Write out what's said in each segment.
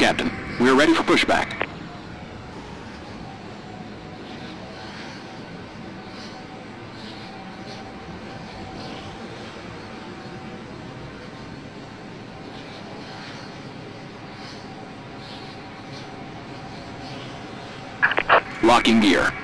Captain. We are ready for pushback. Locking gear.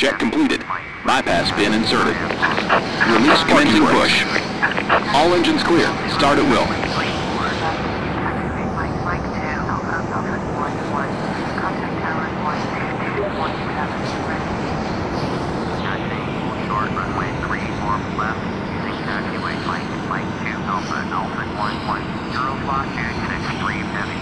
Check completed. Bypass pin inserted. Release commencing push. All engines clear. Start at will. Mike Mike 2 Alpha Alpha 11. Contact tower 122.7 ready. Taxi hold short runway 34 left using taxiway Mike Mike 2 Alpha Alpha 11 Euroflot 263 heavy.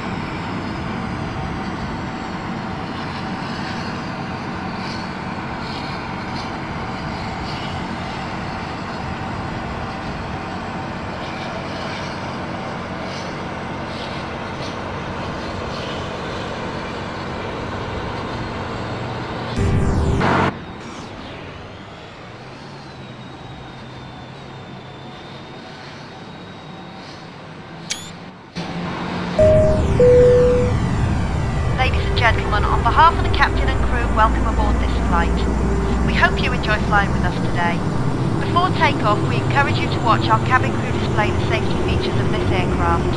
Ladies and gentlemen, on behalf of the captain and crew, welcome aboard this flight. We hope you enjoy flying with us today. Before takeoff, we encourage you to watch our cabin crew display the safety features of this aircraft.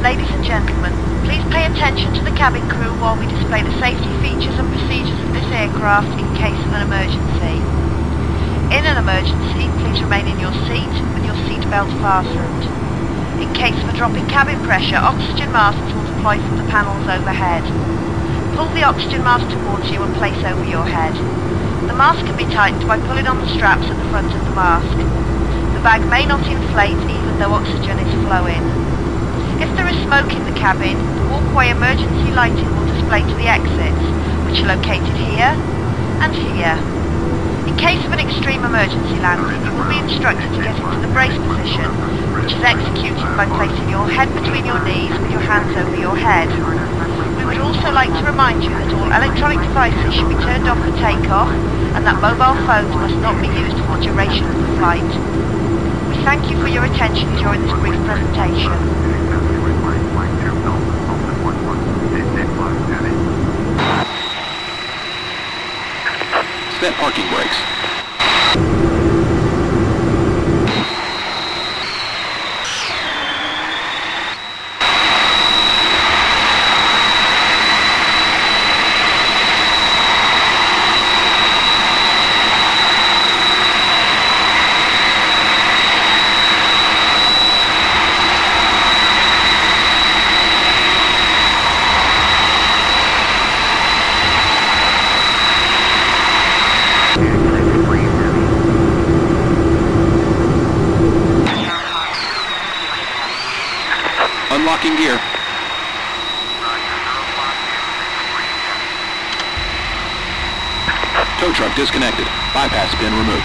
Ladies and gentlemen, please pay attention to the cabin crew while we display the safety features and procedures of this aircraft in case of an emergency. In an emergency, please remain in your seat with your seat belt fastened. In case of a drop in cabin pressure, oxygen masks will deploy from the panels overhead. Pull the oxygen mask towards you and place over your head. The mask can be tightened by pulling on the straps at the front of the mask. The bag may not inflate even though oxygen is flowing. If there is smoke in the cabin, the walkway emergency lighting will display to the exits, which are located here and here. In case of an extreme emergency landing, you will be instructed to get into the brace position, which is executed by placing your head between your knees with your hands over your head. We would also like to remind you that all electronic devices should be turned off for takeoff and that mobile phones must not be used for the duration of the flight. We thank you for your attention during this brief presentation. Set parking brakes. Pin removed.